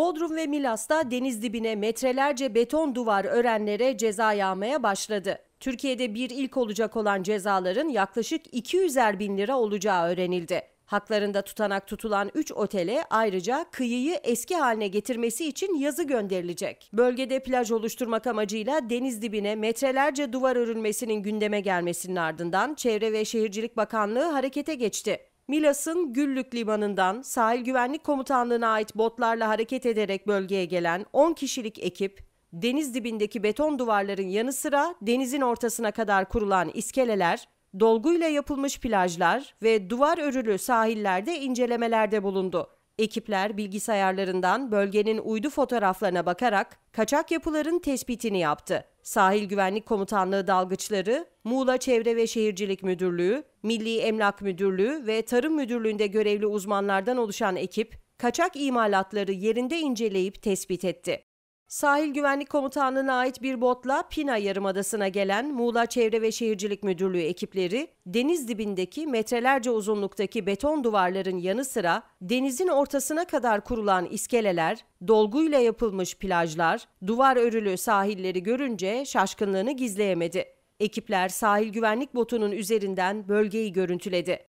Bodrum ve Milas'ta deniz dibine metrelerce beton duvar örenlere ceza yağmaya başladı. Türkiye'de bir ilk olacak olan cezaların yaklaşık 200'er bin lira olacağı öğrenildi. Haklarında tutanak tutulan 3 otele ayrıca kıyıyı eski haline getirmesi için yazı gönderilecek. Bölgede plaj oluşturmak amacıyla deniz dibine metrelerce duvar örülmesinin gündeme gelmesinin ardından Çevre ve Şehircilik Bakanlığı harekete geçti. Milas'ın Güllük Limanı'ndan Sahil Güvenlik Komutanlığı'na ait botlarla hareket ederek bölgeye gelen 10 kişilik ekip, deniz dibindeki beton duvarların yanı sıra denizin ortasına kadar kurulan iskeleler, dolguyla yapılmış plajlar ve duvar örülü sahillerde incelemelerde bulundu. Ekipler bilgisayarlarından bölgenin uydu fotoğraflarına bakarak kaçak yapıların tespitini yaptı. Sahil Güvenlik Komutanlığı dalgıçları, Muğla Çevre ve Şehircilik Müdürlüğü, Milli Emlak Müdürlüğü ve Tarım Müdürlüğü'nde görevli uzmanlardan oluşan ekip, kaçak imalatları yerinde inceleyip tespit etti. Sahil Güvenlik Komutanlığı'na ait bir botla Pina Yarımadası'na gelen Muğla Çevre ve Şehircilik Müdürlüğü ekipleri, deniz dibindeki metrelerce uzunluktaki beton duvarların yanı sıra denizin ortasına kadar kurulan iskeleler, dolguyla yapılmış plajlar, duvar örülü sahilleri görünce şaşkınlığını gizleyemedi. Ekipler sahil güvenlik botunun üzerinden bölgeyi görüntüledi.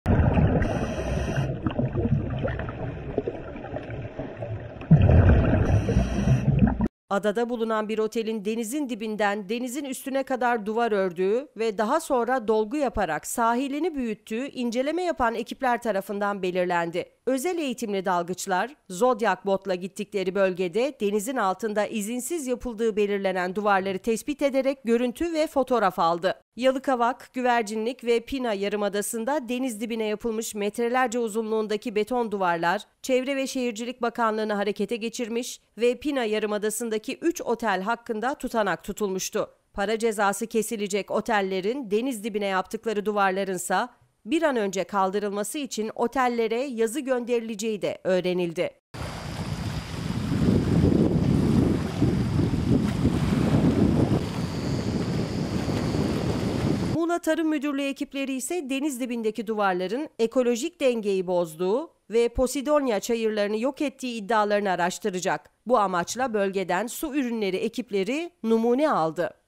Adada bulunan bir otelin denizin dibinden denizin üstüne kadar duvar ördüğü ve daha sonra dolgu yaparak sahilini büyüttüğü inceleme yapan ekipler tarafından belirlendi. Özel eğitimli dalgıçlar Zodiac botla gittikleri bölgede denizin altında izinsiz yapıldığı belirlenen duvarları tespit ederek görüntü ve fotoğraf aldı. Yalıkavak, Güvercinlik ve Pina Yarımadası'nda deniz dibine yapılmış metrelerce uzunluğundaki beton duvarlar Çevre ve Şehircilik Bakanlığı'nı harekete geçirmiş ve Pina Yarımadası'ndaki 3 otel hakkında tutanak tutulmuştu. Para cezası kesilecek otellerin deniz dibine yaptıkları duvarlarınsa bir an önce kaldırılması için otellere yazı gönderileceği de öğrenildi. Muğla Tarım Müdürlüğü ekipleri ise deniz dibindeki duvarların ekolojik dengeyi bozduğu ve Posidonya çayırlarını yok ettiği iddialarını araştıracak. Bu amaçla bölgeden su ürünleri ekipleri numune aldı.